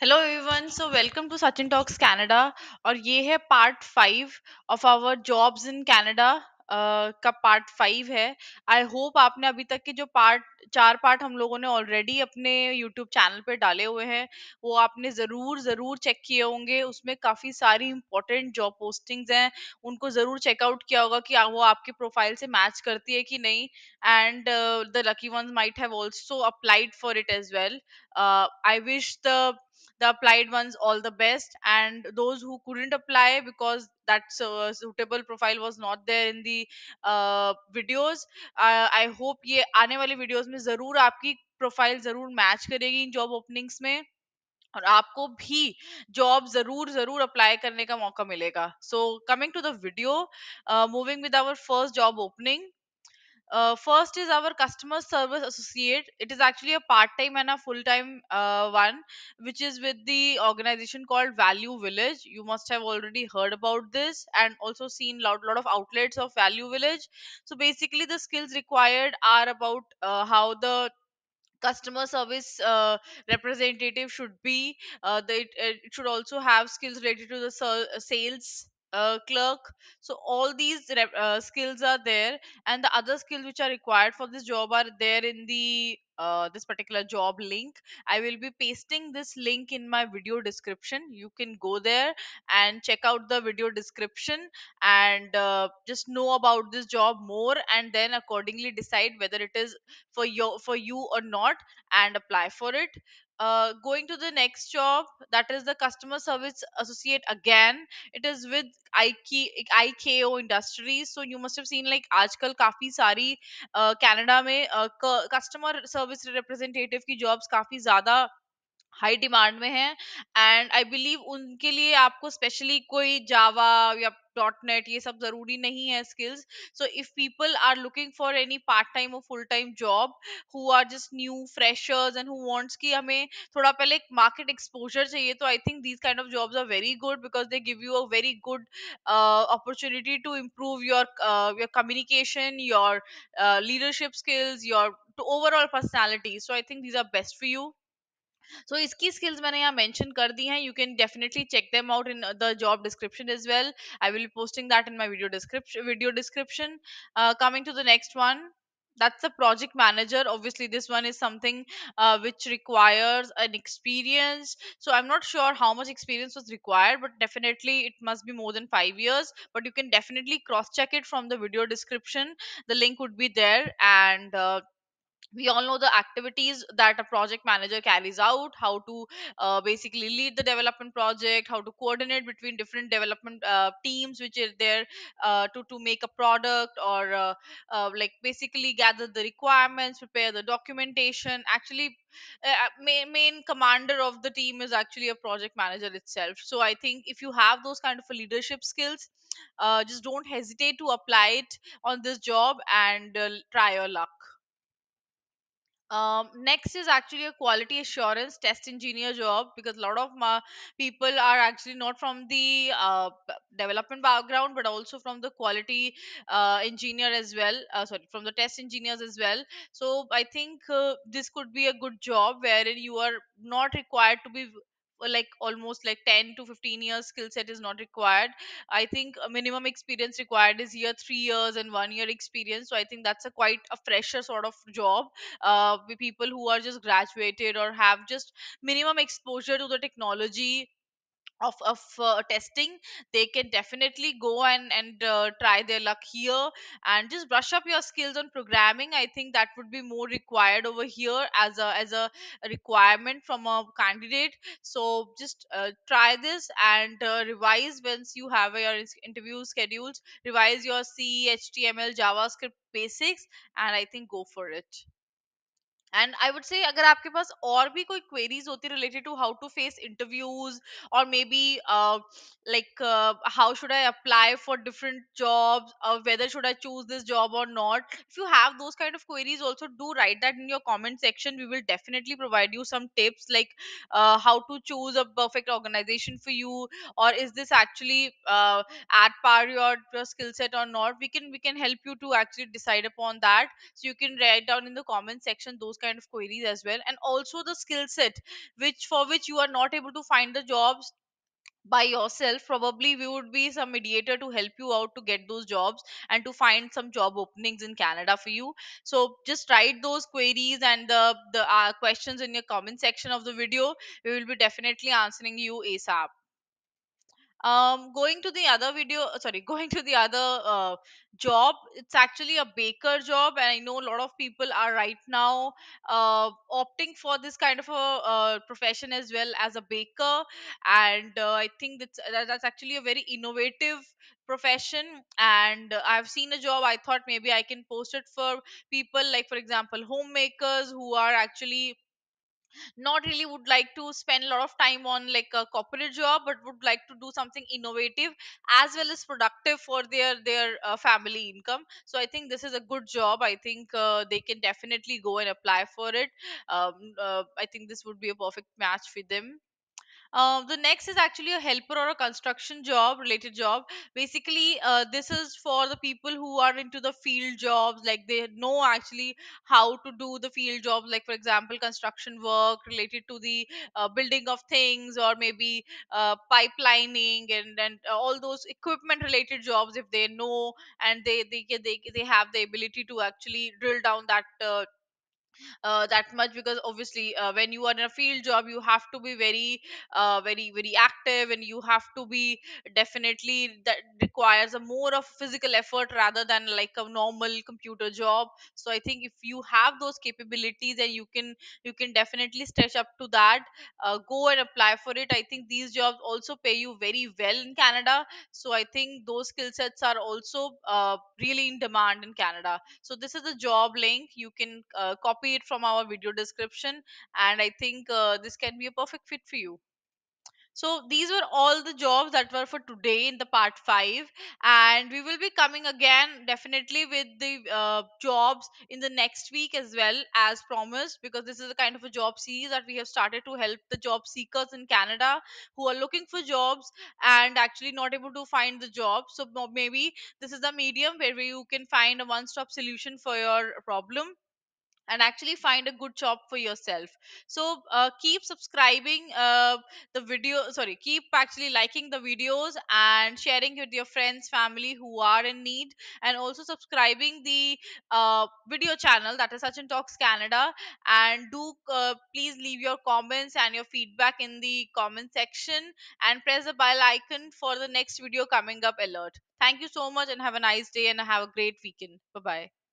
Hello everyone so welcome to Sachin talks Canada और ये है part five of our jobs in Canada का part five है. I hope आपने अभी तक के जो पार्ट चार पार्ट हम लोगों ने ऑलरेडी अपने यूट्यूब चैनल पे डाले हुए हैं वो आपने ज़रूर ज़रूर चेक किए होंगे. उसमें काफ़ी सारी इंपॉर्टेंट जॉब पोस्टिंग्स हैं. उनको ज़रूर चेकआउट किया होगा कि वो आपके प्रोफ़ाइल से मैच करती है कि नहीं. And the lucky ones might have also applied for it as well. Uh, i wish the applied ones all the best and those who couldn't apply because that uh, suitable profile was not there in the uh, videos uh, i hope ये आने वाले videos में ज़रूर आपकी profile ज़रूर match करेगी इन job openings में और आपको भी जॉब ज़रूर ज़रूर अप्लाई करने का मौका मिलेगा so coming to the video moving with our first job opening uh, first is our customer service associate. It is actually a part time and a full time uh, one, which is with the organization called Value Village. You must have already heard about this and also seen lot lot of outlets of Value Village. So basically, the skills required are about uh, how the customer service uh, representative should be uh, they, it should also have skills related to the sales uh, clerk. So all these uh, skills are there and the other skills which are required for this job are there in the uh, this particular job link i will be pasting this link in my video description you can go there and check out the video description and uh, just know about this job more and then accordingly decide whether it is for you for you or not and apply for it uh, going to the next job that is the customer service associate again it is with IK, IKO industries so you must have seen like आजकल काफी सारी Canada में customer service representative की jobs काफ़ी ज़्यादा high demand में है and I believe उनके लिए आपको स्पेशली कोई जावा या. डॉट नेट ये सब ज़रूरी नहीं है skills so if people are looking for any part time और full time job who are just new freshers and who wants कि हमें थोड़ा पहले एक मार्केट एक्सपोजर चाहिए तो I think these kind of jobs are very good because they give you a very good opportunity to uh, your communication your uh, leadership skills your to overall personality so i think these are best for you so इसकी skills मैंने यहाँ mention कर दी हैं you can definitely check them out in uh, the job description as well I will be posting that in my video description video description uh, coming to the next one that's the project manager obviously this one is something uh, which requires an experience so i'm not sure how much experience was required but definitely it must be more than 5 years but you can definitely cross check it from the video description the link would be there and uh, we all know the activities that a project manager carries out how to uh, basically lead the development project how to coordinate between different development uh, teams which are there uh, to to make a product or uh, uh, like basically gather the requirements prepare the documentation. Actually uh, main, main commander of the team is actually a project manager itself. So i think if you have those kind of a leadership skills uh, just don't hesitate to apply it on this job and uh, try your luck um, next is actually a quality assurance test engineer job because a lot of people are actually not from the uh, development background but also from the quality uh, engineer as well uh, sorry from the test engineers as well. So i think uh, this could be a good job wherein you are not required to be like almost like 10 to 15 years skill set is not required. I think a minimum experience required is year 3 years and 1 year experience. So i think that's a quite a fresher sort of job uh, with people who are just graduated or have just minimum exposure to the technology of of uh, testing they can definitely go and and uh, try their luck here and just brush up your skills on programming. I think that would be more required over here as a as a requirement from a candidate. So just uh, try this and uh, revise once you have your interview schedules. Revise your c html javascript basics and i think go for it and I would say अगर आपके पास और भी कोई queries होती related to how to face interviews और maybe like how should I apply for different jobs और weather should I choose this job और not if you have those kind of queries also do write that in your comment section we will definitely provide you some tips like how to choose a perfect organization for you or is this actually uh, at par your, your skill set or not we can we can help you to actually decide upon that so you can write down in the comment section those those kind of queries as well. And also the skill set which for which you are not able to find the jobs by yourself. Probably we would be some mediator to help you out to get those jobs and to find some job openings in canada for you. So just write those queries and the the uh, questions in your comment section of the video. We will be definitely answering you asap um going to the other video uh, sorry going to the other uh, job it's actually a baker job and i know a lot of people are right now uh, opting for this kind of a uh, profession as well as a baker. And uh, i think that's that- that's actually a very innovative profession. And i've seen a job i thought maybe i can post it for people like for example homemakers who are actually not really would like to spend a lot of time on like a corporate job but would like to do something innovative as well as productive for their their uh, family income. So i think this is a good job. I think uh, they can definitely go and apply for it. Um, uh, i think this would be a perfect match for them um, the next is actually a helper or a construction job related job. Basically, uh, this is for the people who are into the field jobs, like they know actually how to do the field jobs, like for example, construction work related to the uh, building of things, or maybe uh, pipelining and and all those equipment related jobs. If they know and they they they they have the ability to actually drill down that. Uh, uh, that much because obviously uh, when you are in a field job you have to be very uh, very very active and you have to be definitely that requires a more of physical effort rather than like a normal computer job. So i think if you have those capabilities and you can you can definitely stretch up to that uh, go and apply for it. I think these jobs also pay you very well in canada. So i think those skill sets are also uh, really in demand in canada. So this is the job link. You can uh, copy it from our video description and i think uh, this can be a perfect fit for you. So these were all the jobs that were for today in the part 5 and we will be coming again definitely with the uh, jobs in the next week as well as promised because this is a kind of a job series that we have started to help the job seekers in Canada who are looking for jobs and actually not able to find the job. So maybe this is a medium where you can find a one stop solution for your problem and actually find a good job for yourself. So uh, keep subscribing uh, the video sorry keep actually liking the videos and sharing with your friends family who are in need and also subscribing the uh, video channel that is Sachin Talks Canada. And do uh, please leave your comments and your feedback in the comment section and press the bell icon for the next video coming up alert. Thank you so much and have a nice day and have a great weekend. Bye bye